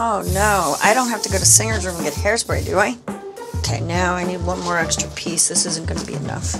Oh no, I don't have to go to Singer's room and get hairspray, do I? Okay, now I need one more extra piece. This isn't going to be enough.